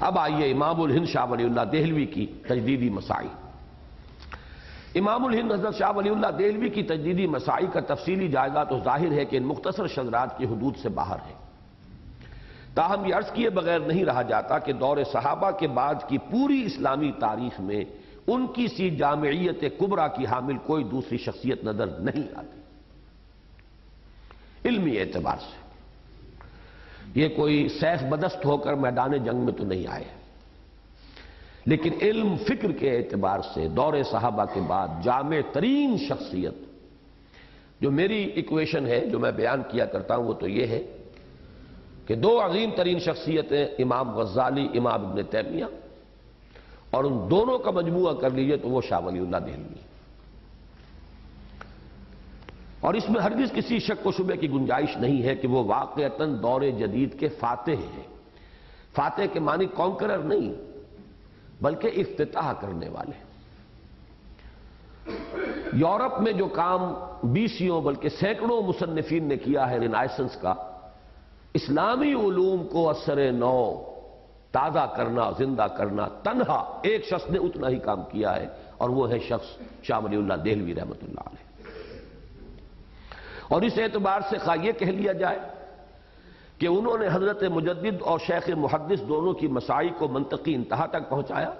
اب آئیے امام الہند شاہ ولی اللہ دہلوی کی تجدیدی مسائی۔ امام الہند حضرت شاہ ولی اللہ دہلوی کی تجدیدی مسائی کا تفصیلی جائزہ تو ظاہر ہے کہ ان مختصر شذرات کی حدود سے باہر ہے تاہم یہ عرض کیے بغیر نہیں رہا جاتا کہ دور صحابہ کے بعد کی پوری اسلامی تاریخ میں ان کی سی جامعیت کبرا کی حامل کوئی دوسری شخصیت نظر نہیں آتی۔ علمی اعتبار سے۔ یہ کوئی سیف بدست ہو کر میدان جنگ میں تو نہیں آئے۔ لیکن علم فکر کے اعتبار سے دور صحابہ کے بعد جامع ترین شخصیت جو میری ایکویشن ہے، جو میں بیان کیا کرتا ہوں، وہ تو یہ ہے کہ دو عظیم ترین شخصیتیں امام غزالی، امام ابن تیمیہ اور ان دونوں کا مجموعہ کر لیجیے تو وہ شاہ ولی اللہ دہلوی۔ اور اس میں ہرگز کسی شک و شبے کی گنجائش نہیں ہے کہ وہ واقعتاً دور جدید کے فاتح ہیں۔ فاتح کے معنی کانکرر نہیں، بلکہ افتتاح کرنے والے یورپ میں جو کام بیسیوں بلکہ سینکڑوں مصنفین نے کیا ہے رینائسنس کا، اسلامی علوم کو اثر نو، تازہ کرنا، زندہ کرنا، تنہا، ایک شخص نے اتنا ہی کام کیا ہے اور وہ ہے شخص شاہ ولی اللہ دہلوی رحمت اللہ علیہ۔ اور اس اعتبار سے خواہ یہ کہہ لیا جائے کہ انہوں نے حضرت مجدد اور شیخ محدث دونوں کی مسائی کو منطقی انتہا تک پہنچایا۔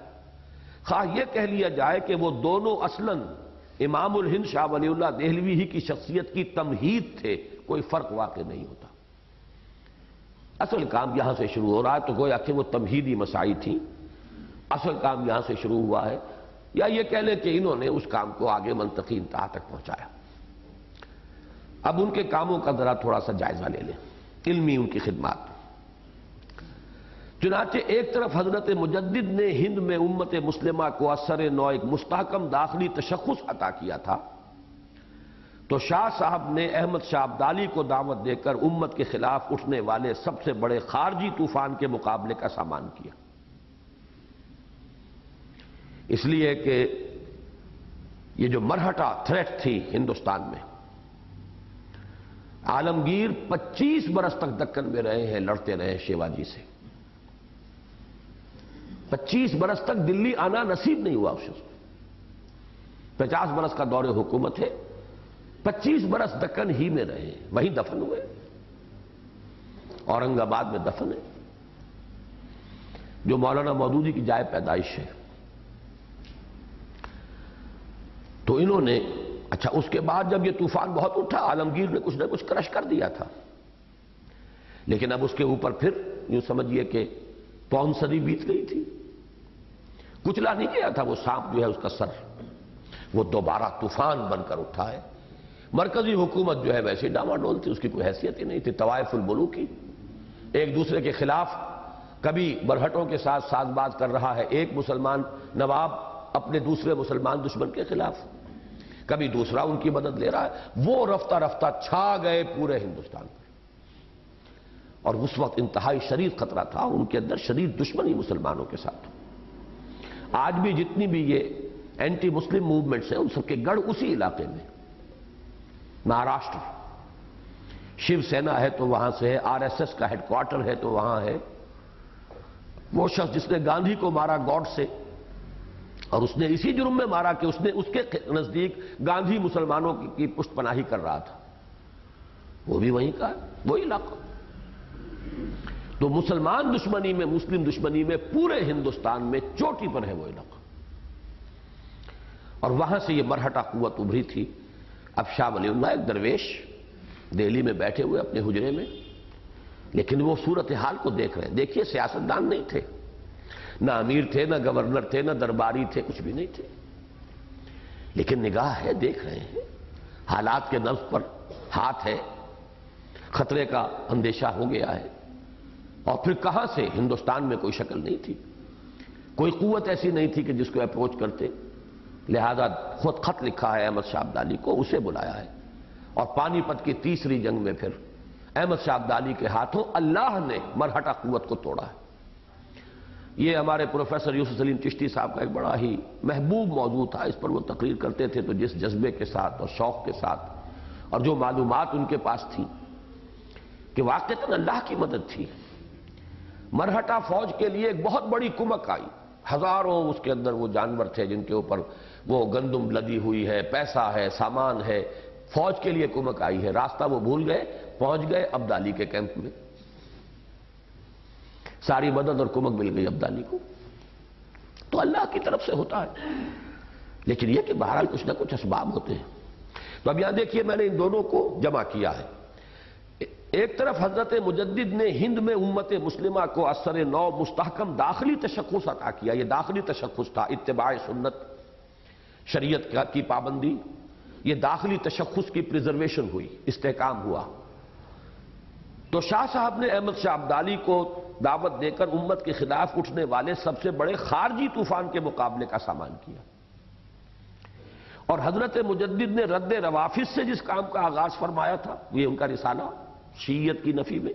خواہ یہ کہہ لیا جائے کہ وہ دونوں اصلاً امام الہند شاہ ولی اللہ دہلوی ہی کی شخصیت کی تمہید تھے، کوئی فرق واقع نہیں ہوتا۔ اصل کام یہاں سے شروع ہو رہا ہے تو گویا کہ وہ تمہیدی مسائی تھیں۔ اصل کام یہاں سے شروع ہوا ہے۔ یا یہ کہہ لیں کہ انہوں نے اس کام کو آگے منطقی انتہا تک پہنچایا۔ اب ان کے کاموں کا ذرا تھوڑا سا جائزہ لے لیں۔ علمی ان کی خدمات۔ چنانچہ ایک طرف حضرت مجدد نے ہند میں امت مسلمہ کو اثر نو ایک مستحکم داخلی تشخص عطا کیا تھا۔ تو شاہ صاحب نے احمد شاہ عبدالی کو دعوت دے کر امت کے خلاف اٹھنے والے سب سے بڑے خارجی طوفان کے مقابلے کا سامان کیا۔ اس لیے کہ یہ جو مرہٹا تھریٹ تھی ہندوستان میں عالمگیر پچیس برس تک دکن میں رہے ہیں، لڑتے رہے شیواجی سے۔ پچیس برس تک دلی آنا نصیب نہیں ہوا اس پچاس برس کا دور حکومت ہے، پچیس برس دکن ہی میں رہے وہیں دفن ہوئے۔ اورنگ آباد میں دفن ہے۔ جو مولانا مودودی کی جائے پیدائش ہے۔ تو انہوں نے اچھا اس کے بعد جب یہ طوفان بہت اٹھا، عالمگیر نے کچھ نہ کچھ کرش کر دیا تھا۔ لیکن اب اس کے اوپر پھر یوں سمجھیے کہ پون صدی بیت گئی تھی۔ کچلا نہیں گیا تھا، وہ سانپ جو ہے اس کا سر، وہ دوبارہ طوفان بن کر اٹھا ہے مرکزی حکومت جو ہے ویسے ڈاما ڈول تھی اس کی کوئی حیثیت ہی نہیں تھی، طوائف الملو کی ایک دوسرے کے خلاف کبھی برہٹوں کے ساتھ ساز باز کر رہا ہے۔ ایک مسلمان نواب اپنے دوسرے مسلمان دشمن کے خلاف۔ کبھی دوسرا ان کی مدد لے رہا ہے۔ وہ رفتہ رفتہ چھا گئے پورے ہندوستان پر۔ اور اس وقت انتہائی شدید خطرہ تھا ان کے اندر، شدید دشمنی مسلمانوں کے ساتھ۔ آج بھی جتنی بھی یہ اینٹی مسلم موومنٹس ہیں، ان سب کے گڑھ اسی علاقے میں۔ مہاراشٹر۔ شیو سینا ہے تو وہاں سے ہے، آر ایس ایس کا ہیڈ کوارٹر ہے تو وہاں ہے۔ وہ شخص جس نے گاندھی کو مارا گاڈ سے اور اس نے اسی جرم میں مارا کہ اس نے اس کے نزدیک گاندھی مسلمانوں کی پشت پناہی کر رہا تھا۔ وہ بھی وہیں کا ہے، وہی علاقہ۔ تو مسلمان دشمنی میں، مسلم دشمنی میں، پورے ہندوستان میں چوٹی پر ہے وہ علاقہ۔ اور وہاں سے یہ مرہٹا قوت ابھری تھی۔ اب شاہ ولی اللہ ایک درویش دہلی میں بیٹھے ہوئے اپنے حجرے میں، لیکن وہ صورتحال کو دیکھ رہے ہیں۔ دیکھیے، سیاستدان نہیں تھے۔ نہ امیر تھے، نہ گورنر تھے، نہ درباری تھے، کچھ بھی نہیں تھے۔ لیکن نگاہ ہے، دیکھ رہے ہیں۔ حالات کے نفس پر ہاتھ ہے۔ خطرے کا اندیشہ ہو گیا ہے۔ اور پھر کہاں سے؟ ہندوستان میں کوئی شکل نہیں تھی۔ کوئی قوت ایسی نہیں تھی کہ جس کو اپروچ کرتے۔ لہذا خود خط لکھا ہے احمد شاہ عبدالی کو، اسے بلایا ہے۔ اور پانی پت کی تیسری جنگ میں پھر احمد شاہ عبدالی کے ہاتھوں اللہ نے مرہٹا قوت کو توڑا ہے۔ یہ ہمارے پروفیسر یوسف سلیم چشتی صاحب کا ایک بڑا ہی محبوب موضوع تھا، اس پر وہ تقریر کرتے تھے تو جس جذبے کے ساتھ اور شوق کے ساتھ اور جو معلومات ان کے پاس تھی کہ واقعتاً اللہ کی مدد تھی۔ مرہٹا فوج کے لیے ایک بہت بڑی کمک آئی۔ ہزاروں اس کے اندر وہ جانور تھے جن کے اوپر وہ گندم لدی ہوئی ہے، پیسہ ہے، سامان ہے۔ فوج کے لیے کمک آئی ہے۔ راستہ وہ بھول گئے، پہنچ گئے ابدالی کے کیمپ میں۔ ساری مدد اور کمک مل گئی عبدالی کو۔ تو اللہ کی طرف سے ہوتا ہے۔ لیکن یہ کہ بہرحال کچھ نہ کچھ اسباب ہوتے ہیں۔ تو اب یہاں دیکھیے میں نے ان دونوں کو جمع کیا ہے۔ ایک طرف حضرت مجدد نے ہند میں امت مسلمہ کو اثر نو مستحکم داخلی تشخص عطا کیا۔ یہ داخلی تشخص تھا، اتباع سنت، شریعت کی پابندی۔ یہ داخلی تشخص کی پریزرویشن ہوئی، استحکام ہوا۔ تو شاہ صاحب نے احمد شاہ عبدالی کو دعوت دے کر امت کے خلاف اٹھنے والے سب سے بڑے خارجی طوفان کے مقابلے کا سامان کیا۔ اور حضرت مجدد نے رد روافظ سے جس کام کا آغاز فرمایا تھا، یہ ان کا رسالہ شیعت کی نفی میں۔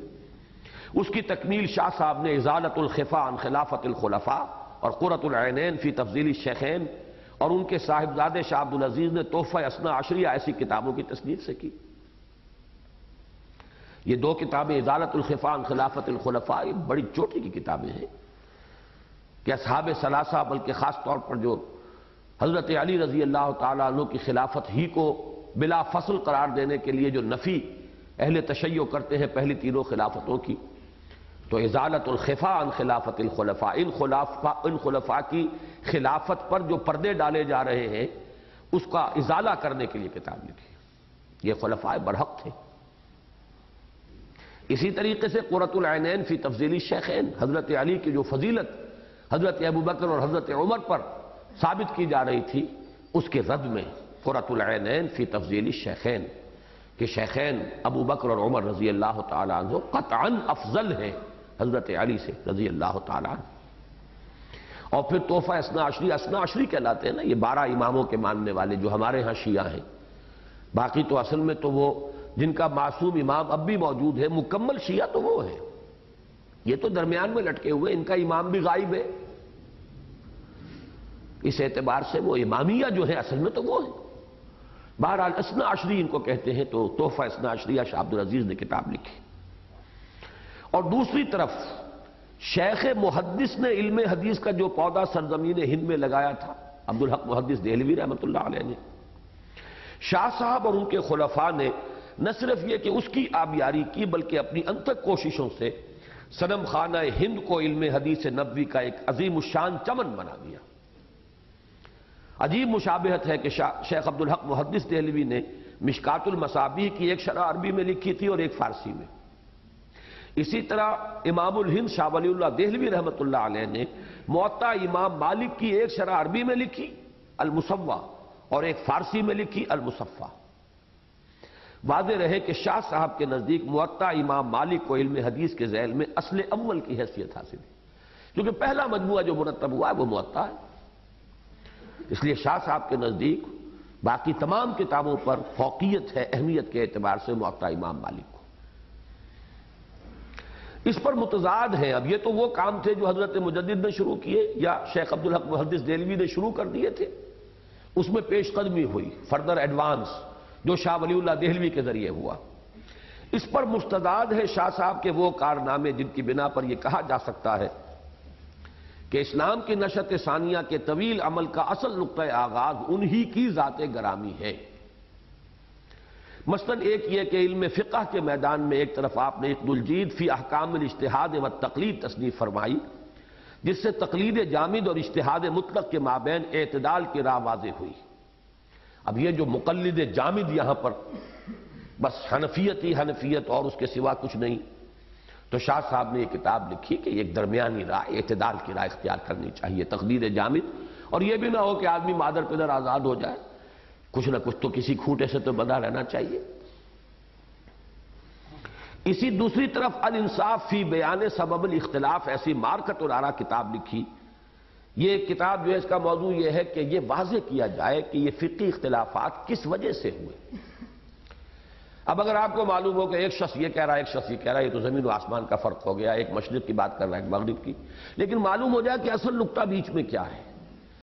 اس کی تکمیل شاہ صاحب نے ازالت الخفا عن خلافت الخلفاء اور قرۃ العینین فی تفضیل شیخین اور ان کے صاحبزاد شاہ عبد العزیز نے تحفہ اسنا عشریہ ایسی کتابوں کی تصنیف سے کی۔ یہ دو کتابیں ازالت الخفا خلافت الخلفاء، یہ بڑی چوٹی کی کتابیں ہیں۔ کہ اصحاب ثلاثہ، بلکہ خاص طور پر جو حضرت علی رضی اللہ تعالیٰ عنہ کی خلافت ہی کو بلا فصل قرار دینے کے لیے جو نفی اہل تشیع کرتے ہیں پہلی تینوں خلافتوں کی، تو ازالت الخفا عن خلافت الخلفاء، ان خلافہ، ان خلفاء کی خلافت پر جو پردے ڈالے جا رہے ہیں، اس کا ازالہ کرنے کے لیے کتاب لکھی۔ یہ خلفاء برحق تھے۔ اسی طریقے سے قرۃ العینین فی تفضیلی شیخین، حضرت علی کی جو فضیلت، حضرت ابو بکر اور حضرت عمر پر ثابت کی جا رہی تھی، اس کے رد میں قرۃ العینین فی تفضیلی شیخین، کہ شیخین ابو بکر اور عمر رضی اللہ تعالیٰ عنہ قطعا افضل ہیں، حضرت علی سے رضی اللہ تعالیٰ عنہ۔ اور پھر تحفہ اسنا عشری اسنا عشری کہلاتے ہیں نا، یہ بارہ اماموں کے ماننے والے جو ہمارے ہاں شیعہ ہیں۔ باقی تو اصل میں تو وہ جن کا معصوم امام اب بھی موجود ہے، مکمل شیعہ تو وہ ہے یہ تو درمیان میں لٹکے ہوئے ان کا امام بھی غائب ہے۔ اس اعتبار سے وہ امامیہ جو ہے اصل میں تو وہ ہے بہرحال اسنا عشری ان کو کہتے ہیں تو تحفہ اسنا عشریہ شاہ عبد العزیز نے کتاب لکھی۔ اور دوسری طرف شیخ محدث نے علم حدیث کا جو پودا سرزمین ہند میں لگایا تھا، عبدالحق محدث دہلوی رحمۃ اللہ علیہ نے، شاہ صاحب اور ان کے خلفاء نے نہ صرف یہ کہ اس کی آبیاری کی، بلکہ اپنی انتک کوششوں سے سنم خانہ ہند کو علم حدیث نبوی کا ایک عظیم الشان چمن بنا دیا۔ عجیب مشابہت ہے کہ شیخ عبدالحق محدث دہلوی نے مشکات المصابی کی ایک شرح عربی میں لکھی تھی اور ایک فارسی میں۔ اسی طرح امام الہند شاہ ولی اللہ دہلوی رحمۃ اللہ علیہ نے معطا امام مالک کی ایک شرح عربی میں لکھی، المصوع، اور ایک فارسی میں لکھی، المصفہ۔ واضح رہے کہ شاہ صاحب کے نزدیک معطا امام مالک کو علم حدیث کے ذیل میں اصل اول کی حیثیت حاصل ہے۔ کیونکہ پہلا مجموعہ جو مرتب ہوا ہے وہ معطا ہے۔ اس لیے شاہ صاحب کے نزدیک باقی تمام کتابوں پر فوقیت ہے، اہمیت کے اعتبار سے معطا امام مالک کو۔ اس پر متضاد ہیں۔ اب یہ تو وہ کام تھے جو حضرت مجدد نے شروع کیے یا شیخ عبدالحق محدث دہلوی نے شروع کر دیے تھے۔ اس میں پیش قدمی ہوئی فردر ایڈوانس جو شاہ ولی اللہ دہلوی کے ذریعے ہوا۔ اس پر مستداد ہے شاہ صاحب کے وہ کارنامے جن کی بنا پر یہ کہا جا سکتا ہے کہ اسلام کی نشت ثانیہ کے طویل عمل کا اصل نقطۂ آغاز انہی کی ذات گرامی ہے۔ مثلا ایک یہ کہ علم فقہ کے میدان میں ایک طرف آپ نے اقد الجید فی احکام الاجتہاد و تقلید تصنیف فرمائی، جس سے تقلید جامد اور اجتہاد مطلق کے مابین اعتدال کی راہ واضح ہوئی۔ اب یہ جو مقلد جامد یہاں پر بس حنفیت ہی حنفیت اور اس کے سوا کچھ نہیں۔ تو شاہ صاحب نے یہ کتاب لکھی کہ ایک درمیانی رائے، اعتدال کی رائے اختیار کرنی چاہیے، تقدیر جامد۔ اور یہ بھی نہ ہو کہ آدمی مادر پدر آزاد ہو جائے۔ کچھ نہ کچھ تو کسی کھوٹے سے تو بدا رہنا چاہیے۔ اسی دوسری طرف الانصاف فی بیان سبب الاختلاف، ایسی مارکت اور آرا کتاب لکھی۔ یہ کتاب جو ہے، اس کا موضوع یہ ہے کہ یہ واضح کیا جائے کہ یہ فقی اختلافات کس وجہ سے ہوئے۔ اب اگر آپ کو معلوم ہو کہ ایک شخص یہ کہہ رہا ہے، ایک شخص یہ کہہ رہا ہے، یہ تو زمین و آسمان کا فرق ہو گیا، ایک مشرق کی بات کر رہا ہے، ایک مغرب کی۔ لیکن معلوم ہو جائے کہ اصل نقطہ بیچ میں کیا ہے۔